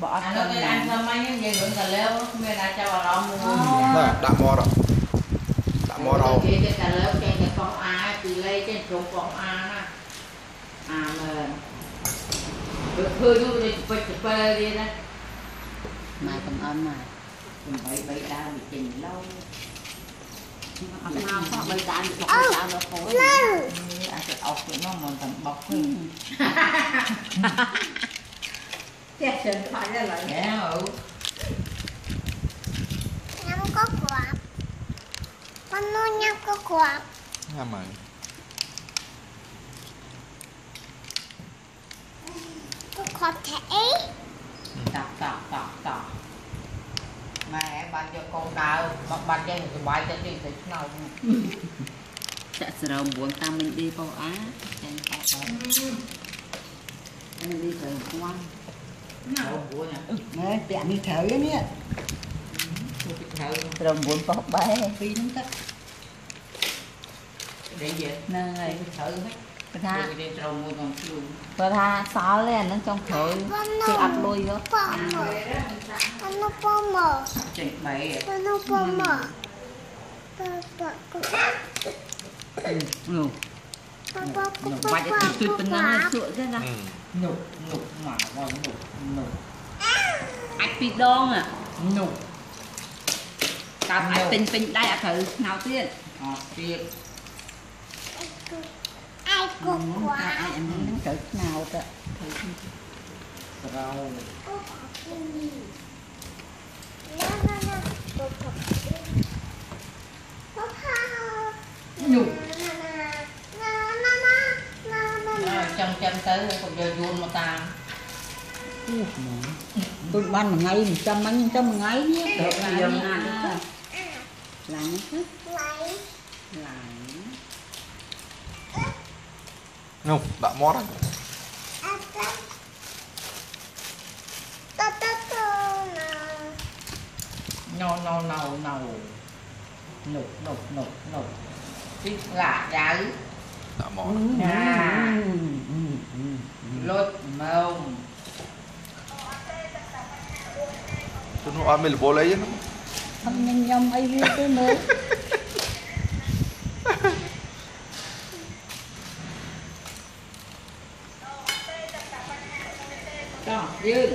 បើអត់ដល់គេអានធ្វើម៉េចនិយាយរឿងកលែវគ្មានអាចចាប់អារម្មណ៍មួយណាដាក់មករដាក់មករគេគេកលែវចេញតែកងអាពីលេចេញព្រមកងអាណាអាមើលវាឃើញនោះនេះពេចទៅពេលទៀតណាមកកំអន់មក8 3ដើមចេញឡូវ nhắm có quả con nó nhắm có quả Nha mày có có thể. tọc tọc tọc tọc ម៉ែបានយកកូនដើរបបាត់ចេះសុបាយចិត្តនេះទៅឆ្នោតចាក់ស្រោម9តាមមិញឌីបោអាចាញ់ប៉ាប៉ានេះនេះទៅគួងណា9ណាម៉ែពាក់នេះត្រូវនេះត្រូវ9ប៉ោះបែពីរហ្នឹងទៅដែលយេហ្នឹងហើយត្រូវហ្នឹងបើថាត្រូវមួយក្នុងខ្លួនបើថាសល់ទេអាហ្នឹងចង់ក្រោយគេអត់លុយយក Ano po mo? Cek baik. Ano po mo? Papa ko. No. Papa ko, papa ko, papa ko. No, no, mà, no, no. Ách bị đong à? No. កាប់អាចពេញពេញដៃអត់ត្រូវស្ងោទៀតអត់ទៀតអាយកុកអាយអានេះត្រូវស្ងោតត្រូវ rau nhục chăm chăm tới còn giờ vuông mà tôi ban một ngày một trăm mấy trăm một ngày nhé được là giờ mà ăn lạnh lạnh nhục đã mót ta ta ta no no no no. Nục thích lạ gái đã mòn. Nhà lốt mông. Tôi nói mình bố lấy chứ nó không nhanh nhom ai vui tôi mới Đó, dư.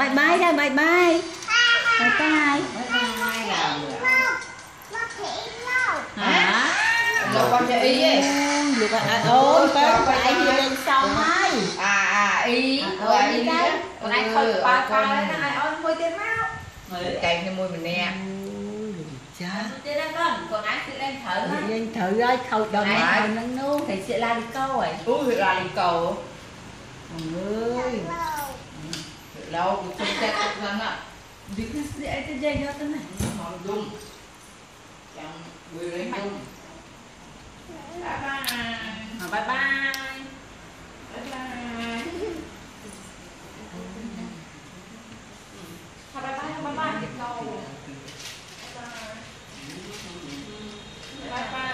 bye bye thôi bye bye. Bye bye. Hả? Rồi con cho ý ấy được rồi ôi con phải đi lên sau dạ. mai. À à ý rồi ý đấy còn anh không ba ba đấy nó ai ôi môi tiền máu cành cho môi mình nè. Cha. Cho nên con. Còn ai sẽ lên thử lên thử á khâu đồng ai nó nu thì sẽ la đi câu rồi. Ui la đi câu. Ơi. Lauk macam tetok sangat. Bikin sedikit aja jaya tenang. Mardum. Yang goreng dum. Bye bye. Bye bye. Bye bye. Bye bye, bye bye. Bye bye. Bye bye.